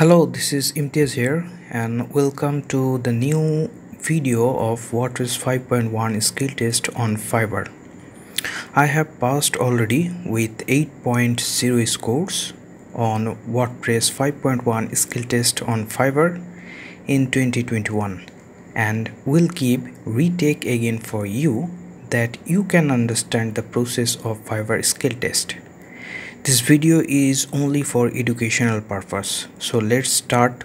Hello, this is Imtiaz here and welcome to the new video of WordPress 5.1 skill test on Fiverr. I have passed already with 8.0 scores on WordPress 5.1 skill test on Fiverr in 2021 and will keep retake again for you that you can understand the process of Fiverr skill test. This video is only for educational purpose. So let's start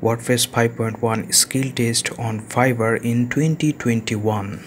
WordPress 5.1 skill test on Fiverr in 2021.